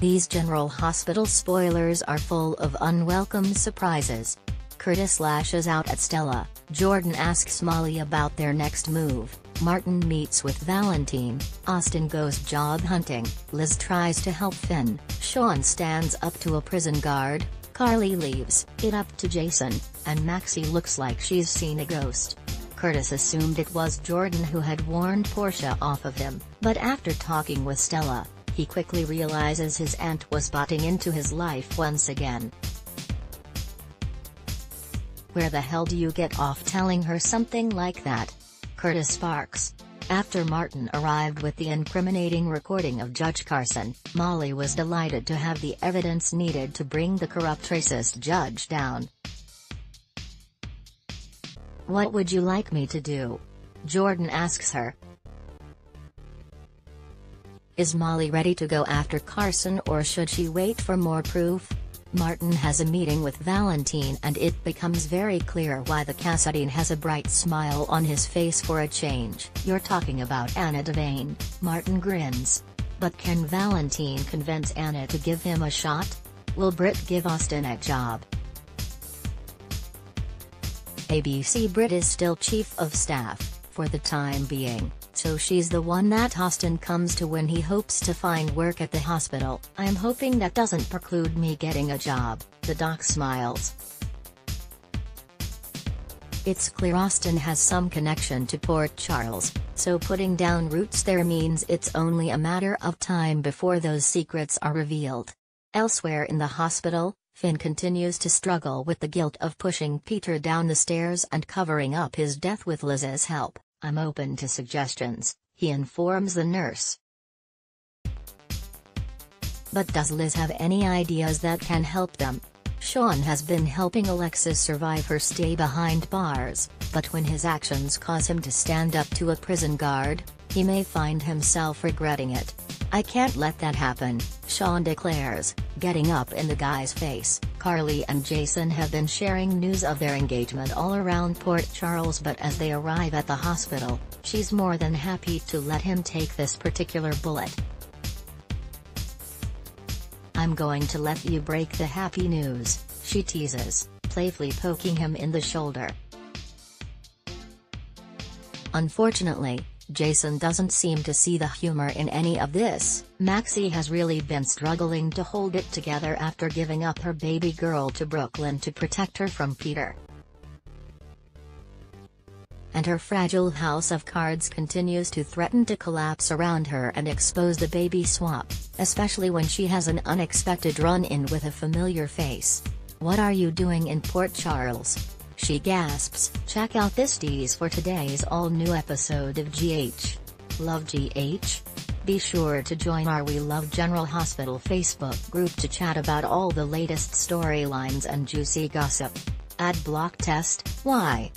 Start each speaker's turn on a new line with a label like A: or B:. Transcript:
A: These General Hospital spoilers are full of unwelcome surprises. Curtis lashes out at Stella, Jordan asks Molly about their next move, Martin meets with Valentine, Austin goes job hunting, Liz tries to help Finn, Shawn stands up to a prison guard, Carly leaves. It up to Jason, and Maxie looks like she's seen a ghost. Curtis assumed it was Jordan who had warned Portia off of him, but after talking with Stella, he quickly realizes his aunt was butting into his life once again. Where the hell do you get off telling her something like that? Curtis sparks. After Martin arrived with the incriminating recording of Judge Carson, Molly was delighted to have the evidence needed to bring the corrupt racist judge down. What would you like me to do? Jordan asks her. Is Molly ready to go after Carson or should she wait for more proof? Martin has a meeting with Valentine and it becomes very clear why the Cassadine has a bright smile on his face for a change. You're talking about Anna Devane, Martin grins. But can Valentine convince Anna to give him a shot? Will Britt give Austin a job? ABC Britt is still chief of staff, for the time being, so she's the one that Austin comes to when he hopes to find work at the hospital. I'm hoping that doesn't preclude me getting a job, the doc smiles. It's clear Austin has some connection to Port Charles, so putting down roots there means it's only a matter of time before those secrets are revealed. Elsewhere in the hospital, Finn continues to struggle with the guilt of pushing Peter down the stairs and covering up his death with Liz's help. I'm open to suggestions, he informs the nurse. But does Liz have any ideas that can help them? Shawn has been helping Alexis survive her stay behind bars, but when his actions cause him to stand up to a prison guard, he may find himself regretting it. I can't let that happen, Shawn declares, getting up in the guy's face. Carly and Jason have been sharing news of their engagement all around Port Charles but as they arrive at the hospital, she's more than happy to let him take this particular bullet. I'm going to let you break the happy news, she teases, playfully poking him in the shoulder. Unfortunately, Jason doesn't seem to see the humor in any of this. Maxie has really been struggling to hold it together after giving up her baby girl to Brook Lynn to protect her from Peter. And her fragile house of cards continues to threaten to collapse around her and expose the baby swap, especially when she has an unexpected run-in with a familiar face. What are you doing in Port Charles? She gasps. Check out this tease for today's all-new episode of GH. Love GH? Be sure to join our We Love General Hospital Facebook group to chat about all the latest storylines and juicy gossip. Ad block test, why?